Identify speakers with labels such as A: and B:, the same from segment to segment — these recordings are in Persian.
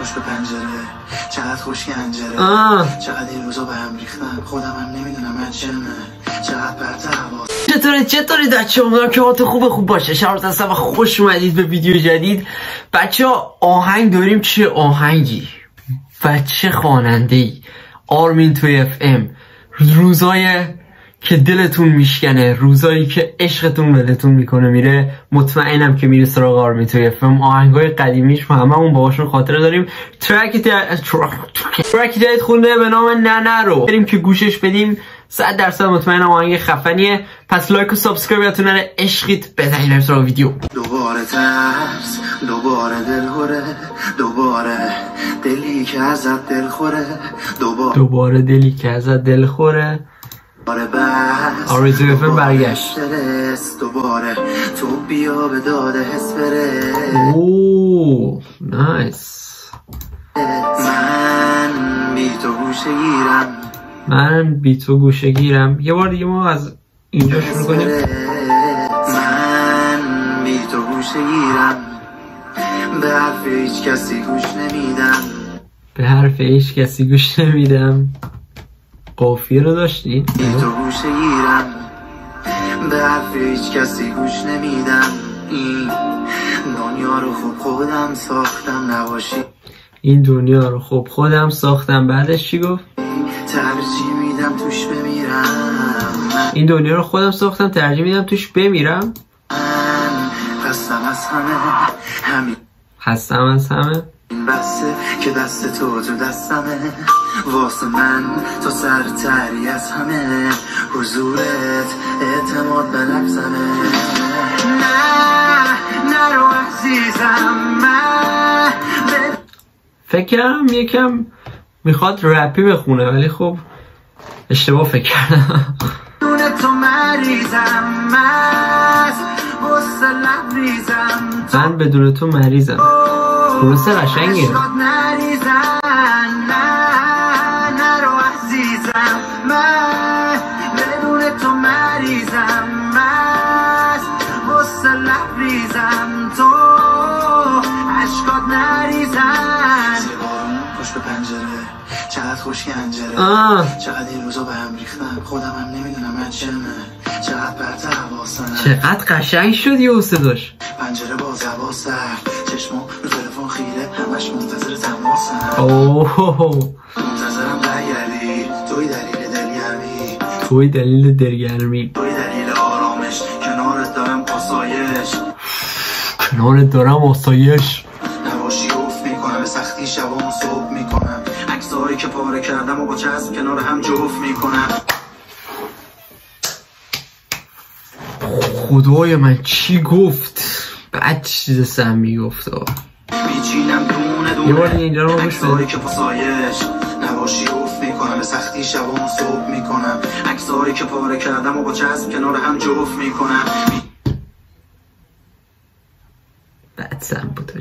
A: پشت پنجره. چقدر خوش گنجره چقدر این روزا به هم ریختم خودم هم نمی‌دونم من چقدر برده حواس.
B: چطوره چطوری بچه امیدوارم که حالتون خوب خوب باشه. شرط هستم و خوش اومدید به ویدیو جدید. بچه آهنگ داریم. چه آهنگی؟ و چه خواننده ای آرمین توی اف ام. روزای که دلتون میشکنه روزایی که عشقتون ولتون می‌کنه میره مطمئنم که میره سراغ آرمی توی فیلم آهنگای قدیمیش هممون باهاشون خاطره داریم. ترک ترک جدید خونده به نام ننه رو. بریم که گوشش بدیم. صد درصد مطمئنم آهنگ خفنیه. پس لایک و سابسکرایب یادتون نره. عشقیت بدهید سراغ ویدیو.
A: دوباره ترس دوباره دل خوره. دوباره دلی که ازت دل خوره. دوباره
B: دوباره دلی که ازت دل آره فیلم برگشت.
A: دوباره. تو بیا به داده حس بره
B: اوه نایس.
A: من بی تو گوشه گیرم.
B: من بی تو گوشه گیرم. یه بار دیگه ما از اینجا شروع کنیم.
A: من بی تو گوشه گیرم. به حرف هیچ کسی گوش نمیدم.
B: به حرف هیچ کسی گوش نمیدم. قافیه رو داشتی؟
A: تو گوشه گیرم. به حرف هیچ کسی گوش نمیدم. این دنیا رو خوب خودم ساختم نباشی.
B: این دنیا رو خوب خودم ساختم. بعدش چی گفت؟
A: ترجیح میدم توش بمیرم.
B: این دنیا رو خودم ساختم ترجیح میدم توش بمیرم.
A: خستم از همه. همین.
B: خستم از همه؟
A: بسه که دست تو تو دستمه. واسه من تو سرتری از همه. حضورت اعتماد به نفسمه. نه نرو عزیزم من
B: فکرم یکم می‌خواد رپی بخونه ولی خب اشتباه فکر کردم.
A: تو مریضم
B: من بدون تو مریضم.
A: به پنجره چقدر خوش گنجره چقدر این روزا به هم ریختم خودم هم نمی‌دونم من چمه چقدر برده حواسم.
B: چقدر قشنگ شد یه صداش
A: پنجره باز هوا سرد. چشمو رو همش منتظر تماسم
B: اوه.
A: منتظرم برگردی. توی دلیل دلگرمی.
B: توی دلیل دلگرمی.
A: توی دلیل آرامش. کنارت دارم آسایش.
B: کنارت دارم آسایش.
A: نباشی اوف می‌کنم. سختی شبام صبح می‌کنم. عکسایی که پاره کردم و با چسب کنار هم جفت می‌کنم.
B: خدای من چی گفت؟ بعد چیز سم می‌گفت
A: دونه
B: یه بار اینجا رو
A: عکسایی که پاسایش نباشی اوف می‌کنم سختی شبام صبح می‌کنم. عکسایی که پاره کردم و با چسب کنار هم جفت می‌کنم.
B: بد سم بود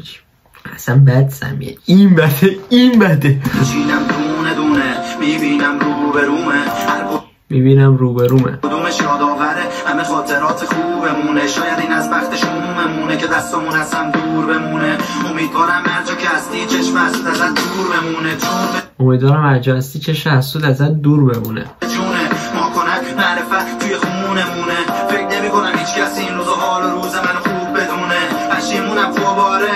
B: اصلا بد سمیه. این بده این بده.
A: میچینم دونه دونه می‌بینم رو به رومه.
B: می‌بینم روبرومه
A: همه خاطرات خوبمونه. شاید این از بخت شوممونه که دستامون از هم دور بمونه. امیدوارم هر جا که هستی چشم حسود ازت دور بمونه. جون
B: امیدوارم هر جا هستی چشم حسود ازت دور بمونه.
A: جونه. ما کنن معرفت توی خونمونه. فکر نمی کنم هیچ کسی این روز و حال و روز من خوب بدونه. پشیمونم خوباره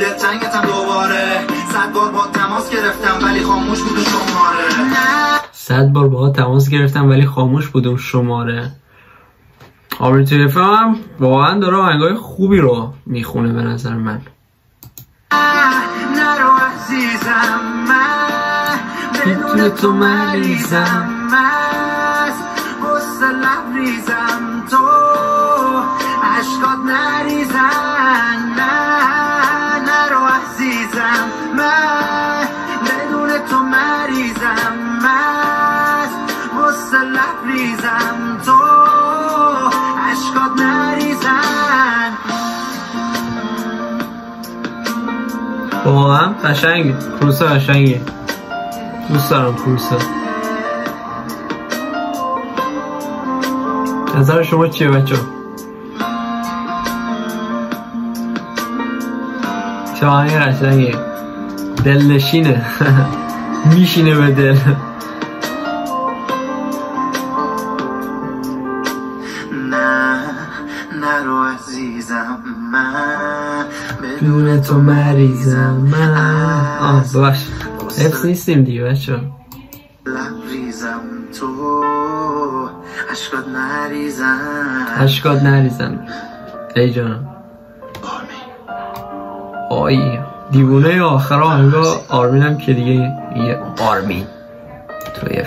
A: دلتنگتم دوباره. صد بار با تماس گرفتم ولی خاموش بود شماره.
B: صد بار باها تماس گرفتم ولی خاموش بودم شماره. آبری تلفن هم واقعا داره آهنگای خوبی رو می‌خونه به نظر من.
A: نرو عزیزم من
B: بدون تو مریضم
A: بس لبریزم تو. عشقات نریزن نه نرو عزیزم من بدون تو مریضم مست بس لبریزم تو.
B: واقعا قشنگ پروسه قشنگه. دوست دارم پروسه نظر شما چیه بچه چه آهنگ قشنگه. دلنشینه. میشینه به دل.
A: نرو عزیزم من
B: بدون تو مریضم من. آه باش. حفظ نیستیم دیگه بچه
A: لبریزم تو عشقات نریزم.
B: اشکات نریزم. ای جانم. آی. دیوونه آخر آهنگا آرمینم که دیگه یه آرمین. تو یه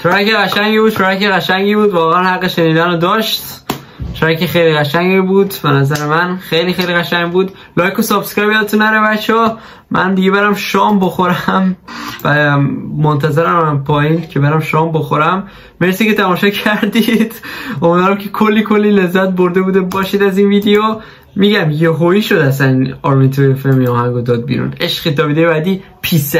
B: ترک قشنگی بود ترک قشنگی بود. واقعا حق شنیدن رو داشت. track خیلی قشنگی بود. به نظر من خیلی خیلی قشنگ بود. like و subscribe یادتون نره بچه من دیگه برم شام بخورم. و منتظرم پایین که برم شام بخورم. مرسی که تماشا کردید. امیدوارم که کلی کلی لذت برده بوده باشید از این ویدیو. میگم یه هویی شد اصلا آرمین توی فیلم داد بیرون. عشقید تا ویدیو بعدی. peace